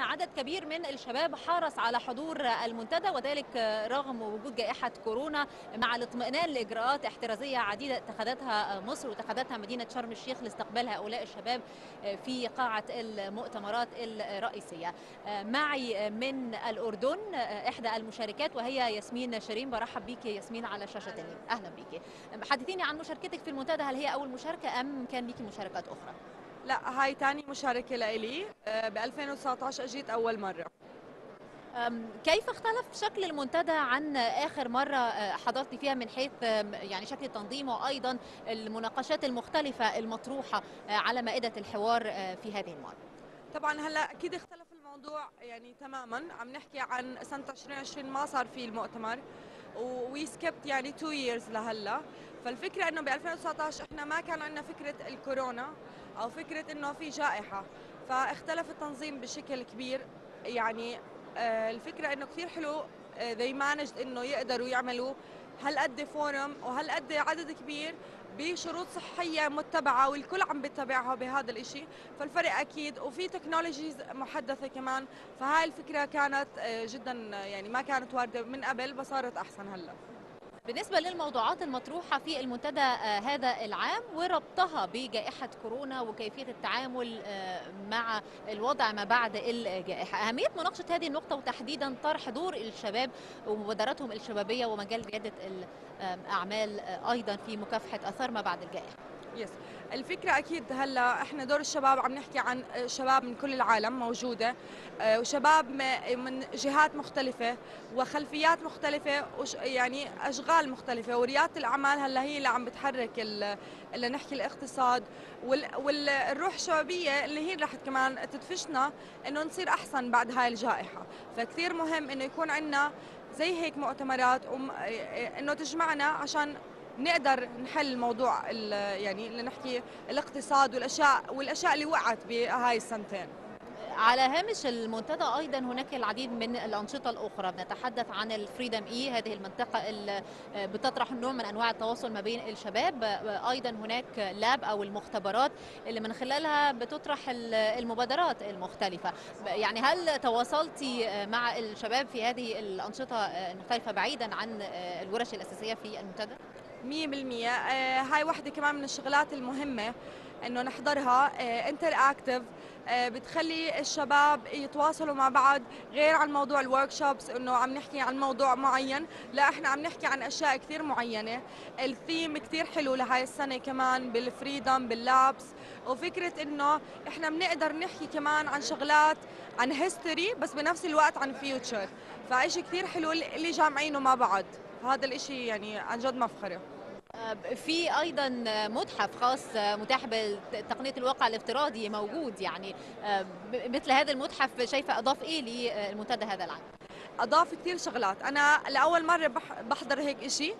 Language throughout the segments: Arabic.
عدد كبير من الشباب حرص على حضور المنتدى وذلك رغم وجود جائحة كورونا مع الاطمئنان لإجراءات احترازية عديدة اتخذتها مصر واتخذتها مدينة شرم الشيخ لاستقبال هؤلاء الشباب في قاعة المؤتمرات الرئيسية. معي من الأردن إحدى المشاركات وهي ياسمين شيرين. برحب بيك ياسمين على شاشة أهلا. بيك. حدثيني عن مشاركتك في المنتدى هل هي أول مشاركة أم كان ليكي مشاركات أخرى؟ لا هاي تاني مشاركة لإلي. ب 2019 أجيت أول مرة. كيف اختلف شكل المنتدى عن آخر مرة؟ آه، حضرت فيها من حيث يعني شكل التنظيم وأيضا المناقشات المختلفة المطروحة آه، على مائدة الحوار آه، في هذه المرة. طبعا هلا أكيد اختلف الموضوع يعني تماما. عم نحكي عن سنة 2020 ما صار في المؤتمر we skipped يعني 2 years لهلا. فالفكرة إنه ب 2019 إحنا ما كان عندنا فكرة الكورونا. أو فكرة إنه في جائحة. فاختلف التنظيم بشكل كبير. يعني آه، الفكرة إنه كثير حلو آه، they managed إنه يقدروا يعملوا هالقد فورم وهالقد عدد كبير بشروط صحية متبعة والكل عم بيتبعها بهذا الإشي. فالفرق أكيد وفي تكنولوجيز محدثة كمان. فهاي الفكرة كانت آه، جدا يعني ما كانت واردة من قبل بس صارت أحسن هلأ. بالنسبة للموضوعات المطروحة في المنتدى آه، هذا العام وربطها بجائحة كورونا وكيفية التعامل آه، مع الوضع ما بعد الجائحة. أهمية مناقشة هذه النقطة وتحديدا طرح دور الشباب ومبادراتهم الشبابية ومجال ريادة الأعمال آه، أيضا في مكافحة أثار ما بعد الجائحة. يس. الفكرة أكيد هلا إحنا دور الشباب عم نحكي عن شباب من كل العالم موجودة آه، وشباب من جهات مختلفة وخلفيات مختلفة وش يعني أشغال مختلفة وريادة الأعمال هلا هي اللي عم بتحرك ال- اللي نحكي الاقتصاد وال- والروح الشبابية اللي هي رح كمان تدفشنا إنه نصير أحسن بعد هاي الجائحة. فكتير مهم إنه يكون عندنا زي هيك مؤتمرات وم- إنه تجمعنا عشان نقدر نحل موضوع يعني اللي نحكي الاقتصاد والاشياء والأشياء اللي وقعت بهاي السنتين. على هامش المنتدى أيضا هناك العديد من الأنشطة الأخرى. بنتحدث عن الفريدم اي هذه المنطقة اللي بتطرح نوع من أنواع التواصل ما بين الشباب. أيضا هناك لاب أو المختبرات اللي من خلالها بتطرح ال- المبادرات المختلفة. يعني هل تواصلتي مع الشباب في هذه الأنشطة المختلفة بعيدا عن الورش الأساسية في المنتدى؟ مية بالمية. آه، هاي واحدة كمان من الشغلات المهمة إنه نحضرها. interactive بتخلي الشباب يتواصلوا مع بعض غير عن موضوع ال workshops إنه عم نحكي عن موضوع معين. لا إحنا عم نحكي عن أشياء كثير معينة. الثيم كثير حلو لهاي السنة كمان بال freedom بال labs وفكرة إنه إحنا بنقدر نحكي كمان عن شغلات عن history بس بنفس الوقت عن future فإشي كثير حلو اللي جامعينه مع بعض. هذا الإشي يعني عن جد مفخرة في أيضا متحف خاص متاح بتقنيه الواقع الافتراضي موجود يعني. مثل هذا المتحف شايفة أضاف إيه للمنتدى هذا العام؟ أضاف كثير شغلات. أنا لأول مرة بح- بحضر هيك إشي.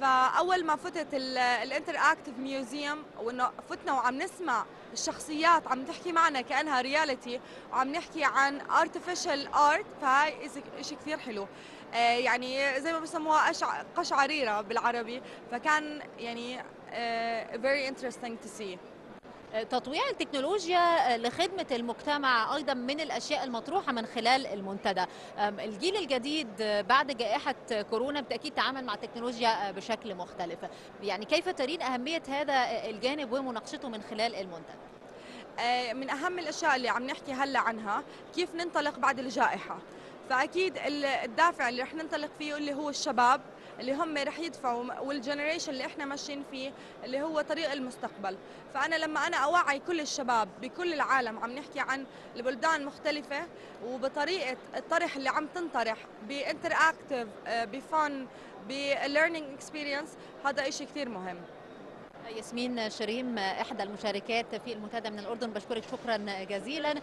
فأول ما فتت ال interactive museum وإنه فتنا وعم نسمع الشخصيات عم تحكي معنا كأنها reality وعم نحكي عن art فهاي إز- إشي كثير حلو. آه، يعني زي ما بسموها قشعريرة بالعربي فكان يعني آه، very interesting to see. تطويع التكنولوجيا لخدمة المجتمع أيضا من الأشياء المطروحة من خلال المنتدى. الجيل الجديد بعد جائحة كورونا بالتأكيد تعامل مع التكنولوجيا بشكل مختلف. يعني كيف ترين أهمية هذا الجانب ومناقشته من خلال المنتدى؟ آه، من أهم الأشياء اللي عم نحكي هلأ عنها كيف ننطلق بعد الجائحة؟ فأكيد ال- الدافع اللي رح ننطلق فيه اللي هو الشباب اللي هم رح يدفعوا وال generation اللي إحنا ماشيين فيه اللي هو طريق المستقبل. فأنا لما أنا أوعي كل الشباب بكل العالم عم نحكي عن البلدان مختلفة وبطريقة الطرح اللي عم تنطرح ب interactive ب fun ب learning experience هذا إشي كثير مهم. ياسمين شريم إحدى المشاركات في المنتدى من الأردن بشكرك شكرا جزيلا.